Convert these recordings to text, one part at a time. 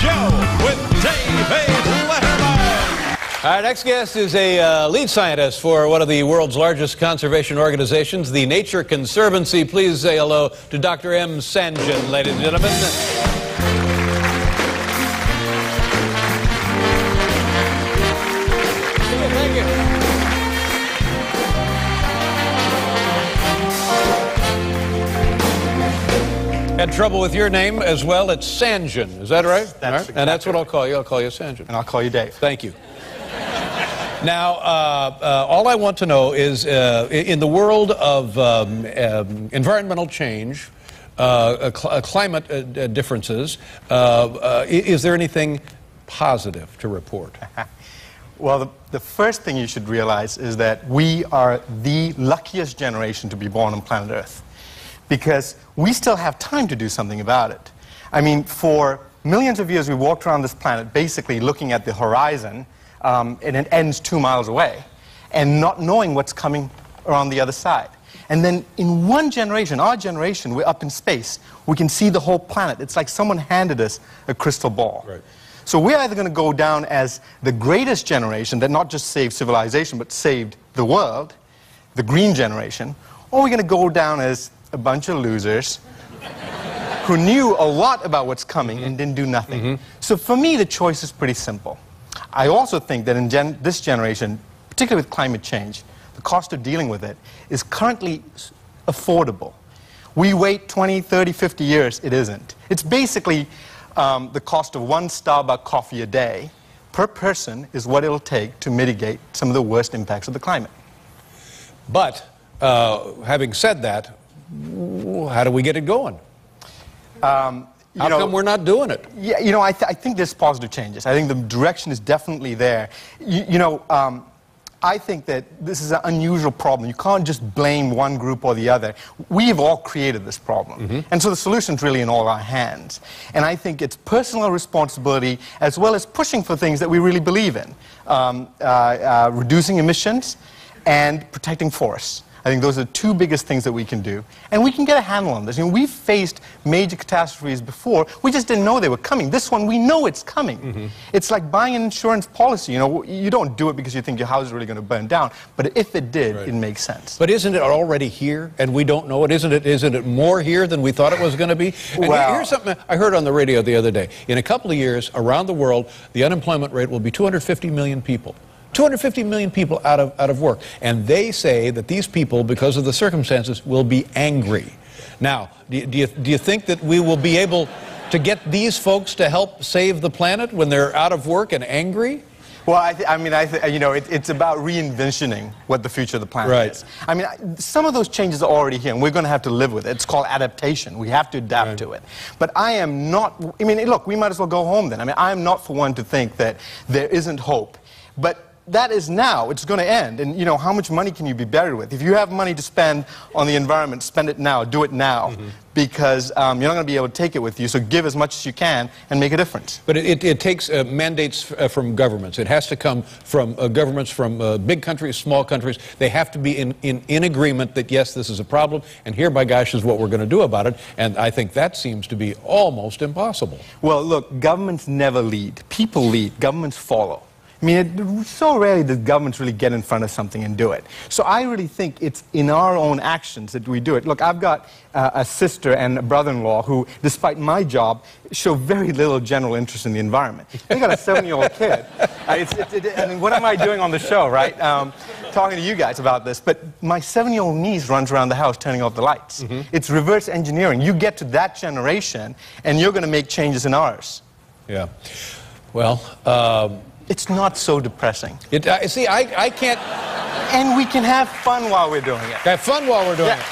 Joe with David Letterman. Our next guest is a uh, lead scientist for one of the world's largest conservation organizations, the Nature Conservancy. Please say hello to Dr. M. Sanjayan, ladies and gentlemen. Had trouble with your name as well. It's Sanjayan. Is that right? That's right. And that's what I'll call you. I'll call you Sanjayan. And I'll call you Dave. Thank you. Now, uh, uh, all I want to know is uh, in the world of um, um, environmental change, uh, uh, cl- uh, climate uh, differences, uh, uh, is there anything positive to report? Well, the, the first thing you should realize is that we are the luckiest generation to be born on planet Earth because we still have time to do something about it. I mean, for millions of years, we walked around this planet basically looking at the horizon, um, and it ends two miles away, and not knowing what's coming around the other side. And then in one generation, our generation, we're up in space. We can see the whole planet. It's like someone handed us a crystal ball. Right. So we're either going to go down as the greatest generation that not just saved civilization but saved the world, the green generation, or we're going to go down as a bunch of losers who knew a lot about what's coming and didn't do nothing. So for me, the choice is pretty simple. I also think that in gen- this generation, particularly with climate change, the cost of dealing with it is currently affordable. We wait 20, 30, 50 years, it isn't. It's basically um, the cost of one Starbucks coffee a day per person is what it'll take to mitigate some of the worst impacts of the climate. But uh, having said that, how do we get it going? You How know- come we're not doing it? Yeah, you know, I, th- I think there's positive changes. I think the direction is definitely there. You, you know, um, I think that this is an unusual problem. You can't just blame one group or the other. We've all created this problem. And so the solution's really in all our hands. And I think it's personal responsibility as well as pushing for things that we really believe in um, uh, uh, reducing emissions and protecting forests. I think those are the two biggest things that we can do. And we can get a handle on this. You know, we've faced major catastrophes before. We just didn't know they were coming. This one, we know it's coming. Mm-hmm. It's like buying an insurance policy. You know, you don't do it because you think your house is really going to burn down. But if it did, Right. it makes sense. But isn't it already here, and we don't know it? Isn't it? Isn't it more here than we thought it was going to be? And Well- here's something I heard on the radio the other day. In a couple of years, around the world, the unemployment rate will be 250 million people. 250 million people out of, out of work. And they say that these people, because of the circumstances, will be angry. Now, do you, do you, do you think that we will be able to get these folks to help save the planet when they're out of work and angry? Well, I, th- I mean, I th- you know, it, it's about reinventioning what the future of the planet Right. is. I mean, I- some of those changes are already here, and we're going to have to live with it. It's called adaptation. We have to adapt Right. to it. But I am not. I mean, look, we might as well go home then. I mean, I am not for one to think that there isn't hope. But that is now. It's going to end. And, you know, how much money can you be buried with? If you have money to spend on the environment, spend it now. Do it now. Because um, you're not going to be able to take it with you. So give as much as you can and make a difference. But it, it, it takes uh, mandates uh, from governments. It has to come from uh, governments from uh, big countries, small countries. They have to be in, in, in agreement that, yes, this is a problem, and here, by gosh, is what we're going to do about it. And I think that seems to be almost impossible. Well, look, governments never lead. People lead. Governments follow. I mean, it, so rarely does governments really get in front of something and do it. So I really think it's in our own actions that we do it. Look, I've got uh, a sister and a brother-in-law who, despite my job, show very little general interest in the environment. They got a seven-year-old kid. Uh, it's, it, it, I mean, what am I doing on the show, right? Um, talking to you guys about this. But my seven-year-old niece runs around the house turning off the lights. It's reverse engineering. You get to that generation, and you're going to make changes in ours. Yeah. Well, um, It's not so depressing. it, I see, I, I can't And we can have fun while we're doing it. have fun while we're doing Yeah. it.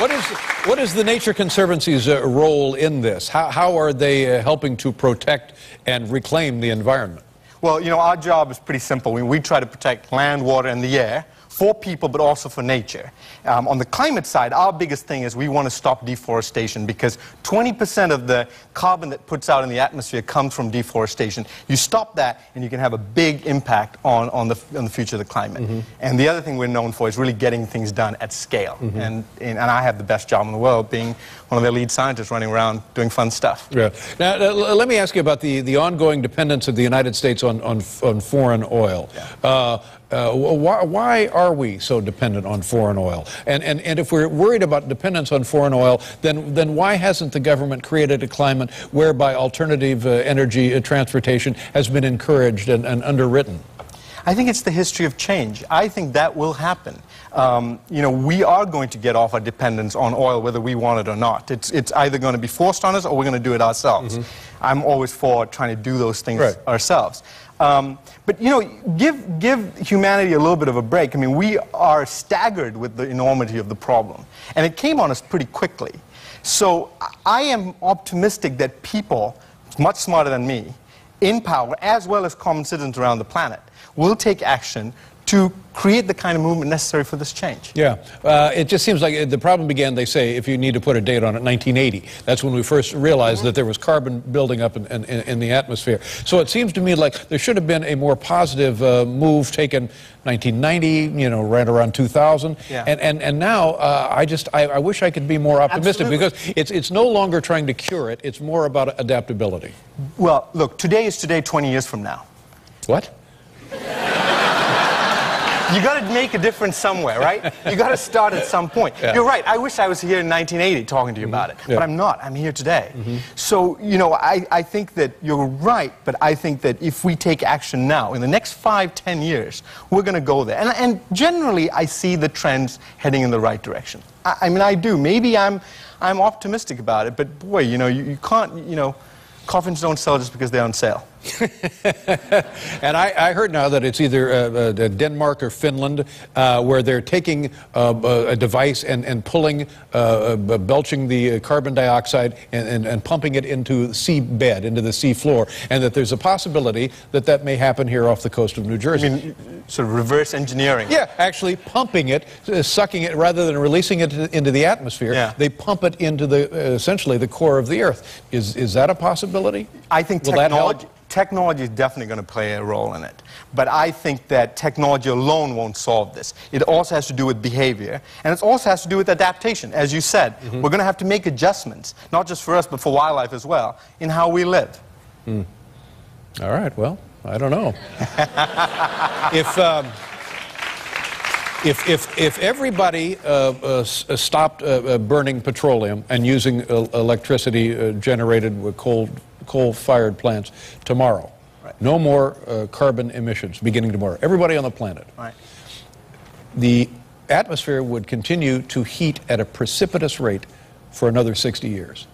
What is, what is the Nature Conservancy's uh, role in this? How, how are they uh, helping to protect and reclaim the environment? Well, you know, our job is pretty simple. We, we try to protect land, water, and the air for people, but also for nature. Um, on the climate side, our biggest thing is we want to stop deforestation because 20% of the carbon that puts out in the atmosphere comes from deforestation. You stop that, and you can have a big impact on, on, the, on the future of the climate. Mm-hmm. And the other thing we're known for is really getting things done at scale. Mm-hmm. And, and, and, I have the best job in the world being one of their lead scientists running around doing fun stuff. Yeah. Now, uh, let me ask you about the, the ongoing dependence of the United States on, on, on foreign oil. Yeah. Uh, uh, why, why, are we so dependent on foreign oil? And, and, and if we're worried about dependence on foreign oil, then, then why hasn't the government created a climate whereby alternative uh, energy uh, transportation has been encouraged and, and underwritten? I think it's the history of change. I think that will happen. Um, you know, we are going to get off our dependence on oil whether we want it or not. It's, it's either going to be forced on us or we're going to do it ourselves. Mm -hmm. I'm always for trying to do those things right. ourselves. Um, but, you know, give, give humanity a little bit of a break. I mean, we are staggered with the enormity of the problem. And it came on us pretty quickly. So I am optimistic that people, much smarter than me, in power, as well as common citizens around the planet, will take action to create the kind of movement necessary for this change. Yeah, uh, it just seems like uh, the problem began, they say, if you need to put a date on it, 1980. That's when we first realized mm -hmm. that there was carbon building up in, in, in, the atmosphere. So it seems to me like there should have been a more positive uh, move taken 1990, you know, right around 2000. Yeah. And, and, and now uh, I just, I, I, wish I could be more optimistic Absolutely. because it's, it's no longer trying to cure it, it's more about adaptability. Well, look, today is today 20 years from now. What? you got to make a difference somewhere, right? You got to start at some point. Yeah. You're right. I wish I was here in 1980 talking to you mm -hmm. about it, yeah. but I'm not. I'm here today. Mm -hmm. So, you know, I, I think that you're right, but I think that if we take action now, in the next five, ten years, we're going to go there. And, and generally, I see the trends heading in the right direction. I, I mean, I do. Maybe I'm, I'm optimistic about it, but boy, you know, you, you can't, you know, coffins don't sell just because they're on sale. and I, I, heard now that it's either uh, uh, Denmark or Finland uh, where they're taking uh, a device and, and pulling, uh, uh, belching the carbon dioxide and, and, and, pumping it into the sea bed, into the sea floor, and that there's a possibility that that may happen here off the coast of New Jersey. I mean, sort of reverse engineering. Yeah, actually pumping it, sucking it, rather than releasing it into the atmosphere, yeah. they pump it into the, essentially the core of the Earth. Is, is that a possibility? I think Will technology technology is definitely going to play a role in it. But I think that technology alone won't solve this. It also has to do with behavior, and it also has to do with adaptation. As you said, mm -hmm. we're going to have to make adjustments, not just for us, but for wildlife as well, in how we live. Mm. All right, well, I don't know. if, um, if, if, if everybody uh, uh, stopped uh, uh, burning petroleum and using uh, electricity uh, generated with coal coal-fired plants tomorrow. Right. No more uh, carbon emissions beginning tomorrow. Everybody on the planet. Right. The atmosphere would continue to heat at a precipitous rate for another 60 years.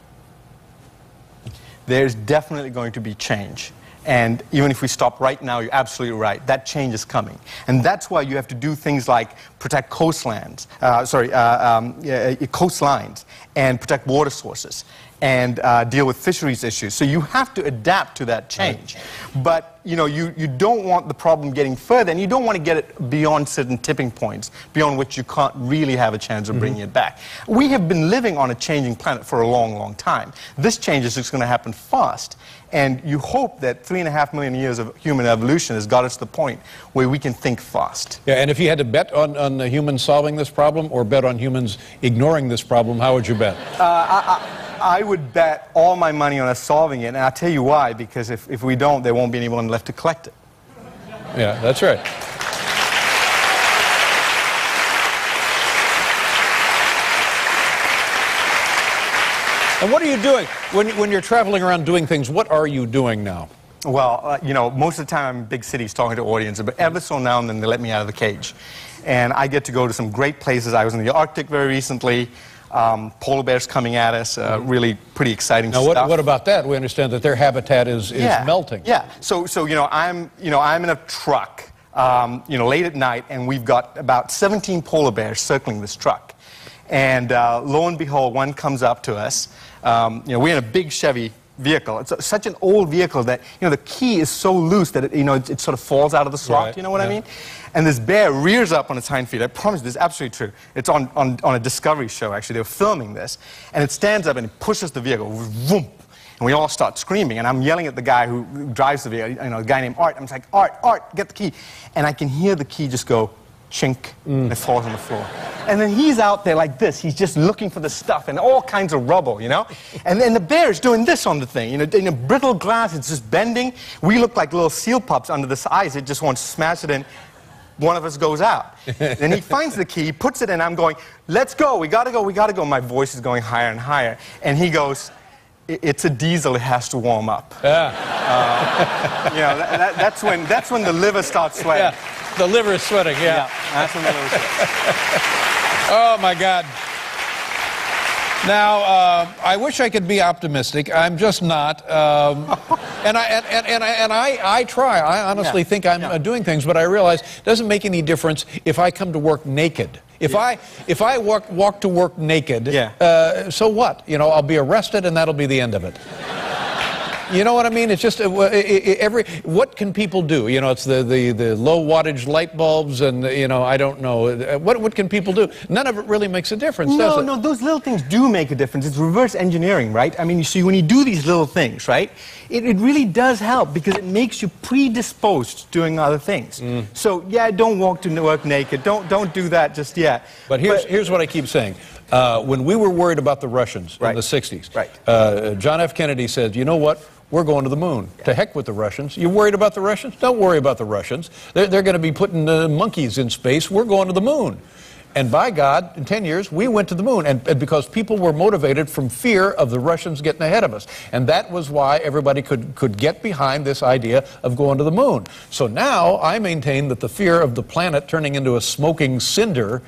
There's definitely going to be change. And even if we stop right now, you're absolutely right. That change is coming. And that's why you have to do things like protect coastlands, uh, sorry, uh, um, uh, coastlines, and protect water sources and uh, deal with fisheries issues. So you have to adapt to that change. But you know, you, you don't want the problem getting further, and you don't want to get it beyond certain tipping points, beyond which you can't really have a chance of bringing mm -hmm. it back. We have been living on a changing planet for a long, long time. This change is just going to happen fast, and you hope that three and a half million years of human evolution has got us to the point where we can think fast. Yeah, and if you had to bet on, on humans solving this problem or bet on humans ignoring this problem, how would you bet? Uh, I, I, I, would bet all my money on us solving it, and I'll tell you why, because if, if we don't, there won't be anyone left to collect it. Yeah, that's right. And what are you doing? When, when you're traveling around doing things, what are you doing now? Well, uh, you know, most of the time I'm in big cities talking to audiences, but ever so now and then they let me out of the cage. And I get to go to some great places. I was in the Arctic very recently. Um, polar bears coming at us, uh, mm-hmm. really pretty exciting now, stuff. What, what about that? We understand that their habitat is, is yeah. melting. Yeah, so, so you, know, I'm, you know, I'm in a truck, um, you know, late at night, and we've got about 17 polar bears circling this truck. And uh, lo and behold, one comes up to us. Um, you know, we're in a big Chevy vehicle. It's a, such an old vehicle that, you know, the key is so loose that it, you know, it, it sort of falls out of the slot. Right, You know what I mean? And this bear rears up on its hind feet. I promise you, this is absolutely true. It's on, on, on a Discovery show, actually. They were filming this. And it stands up and it pushes the vehicle. Vroom. And we all start screaming. And I'm yelling at the guy who drives the vehicle, you know, a guy named Art. I'm just like, Art, Art, get the key. And I can hear the key just go chink, and it falls on the floor. And then he's out there like this. He's just looking for the stuff and all kinds of rubble, you know? And then the bear is doing this on the thing. You know, in a brittle glass, it's just bending. We look like little seal pups under this ice. It just wants to smash it in. One of us goes out. then he finds the key, puts it in. I'm going, let's go. We got to go. We got to go. My voice is going higher and higher. And he goes, "I- it's a diesel. It has to warm up. Yeah. Uh, you know, that, that, that's, when, that's when the liver starts sweating. Yeah. The liver is sweating, yeah. That's when the liver sweats. Oh, my God. Now, uh, I wish I could be optimistic. I'm just not. Um, and I, and, and, and I, and I, I try. I honestly Yeah. think I'm Yeah. uh, doing things, but I realize it doesn't make any difference if I come to work naked. If I if I walk walk to work naked, Yeah. uh, so what? You know, I'll be arrested, and that'll be the end of it. You know what I mean? It's just uh, w- i- i- every. What can people do? You know, it's the, the, the low wattage light bulbs, and you know, I don't know. Uh, What what can people do? None of it really makes a difference, No, it? no, those little things do make a difference. It's reverse engineering, right? I mean, you see, when you do these little things, right, it, it really does help because it makes you predisposed to doing other things. Mm. So, yeah, don't walk to work naked. Don't, don't do that just yet. But here's, here's what I keep saying. Uh, when we were worried about the Russians Right. in the 60s, Right. uh, John F. Kennedy said, you know what? We're going to the moon. To heck with the Russians. You're worried about the Russians? Don't worry about the Russians. They're, they're going to be putting uh, monkeys in space. We're going to the moon. And by God, in 10 years, we went to the moon. And, and because people were motivated from fear of the Russians getting ahead of us. And that was why everybody could, could get behind this idea of going to the moon. So now I maintain that the fear of the planet turning into a smoking cinder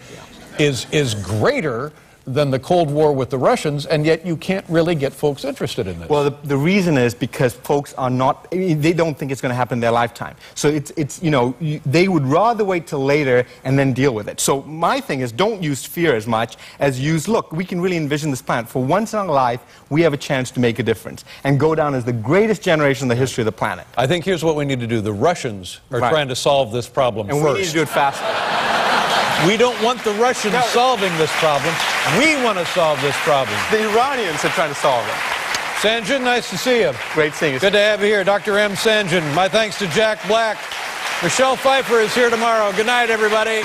is, is greater than the Cold War with the Russians, and yet you can't really get folks interested in this. Well, the, the reason is because folks are not, I mean, they don't think it's going to happen in their lifetime. So it's, it's you know, you, they would rather wait till later and then deal with it. So my thing is don't use fear as much as use, look, we can really envision this planet. For once in our life, we have a chance to make a difference and go down as the greatest generation in the history of the planet. I think here's what we need to do. The Russians are Right. trying to solve this problem And we need to do it faster. We don't want the Russians No. solving this problem. We want to solve this problem. The Iranians are trying to solve it. Sanjayan, nice to see you. Great seeing you. Good to have you here. Dr. M. Sanjayan. My thanks to Jack Black. Michelle Pfeiffer is here tomorrow. Good night, everybody.